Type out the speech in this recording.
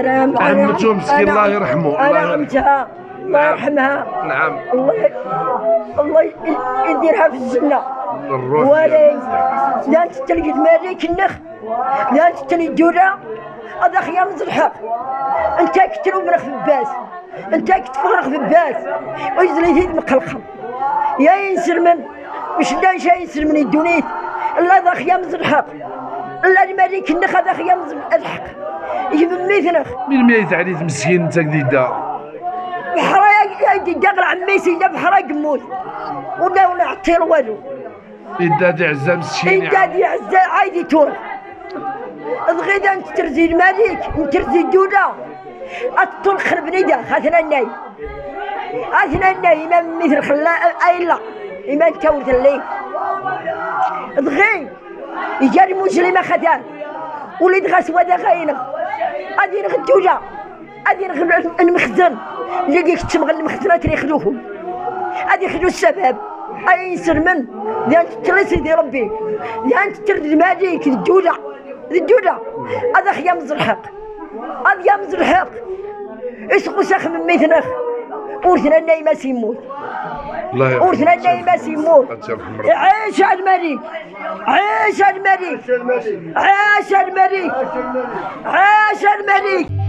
سلام عمته مسكين؟ الله يرحمه أنا الله عمتها الله نعم. يرحمها. نعم. الله الله يديرها في الجنة. ولي لا انت تلقى مالك النخ لا انت تلقى الدورة هذا خيام الحق أنت كتلو منخ في الباس. أنت كتفرغ في الباس. ويزل يزيد مقلقم يا ينسر من مش لا شيء ينسر من الدونيت الا ذا خيام الحق الا الملك النخ هذا خيام الحق. يجيب مثنخ من ميت عليك مسكين أنت جديده بحرا يا داخل عمي سيدا بحرا يموت ولا ولا عطير والو. إدادي عزام مسكين دي عزة عايدي تور الغدا أنت ترزي الملك انت ترزي الدولة. الطول خرب نيدا خاثنا الناي. خاثنا الناي إمام مثل خلا اي لا إمام تورث الليل دغي يجاري مسلمة خدان وليد غسوة دا غادي نغدولا غادي نغ- المخزن. اللي قيك تمغل المخزنات اللي يخلوهم غادي يخلو السبب اي ينسر من؟ لأن تلسي دي ربي. لأن ترد مالك الدولة. الدولة. هذا خيام الحق هذا يام الحق اسقو ساخ من ميثنخ ورثنا النايمة سيموت. الله يرحمه. ورثنا النايمة سيموت. عيش الملك. عيش الملك. عيش الملك. عيش الملك.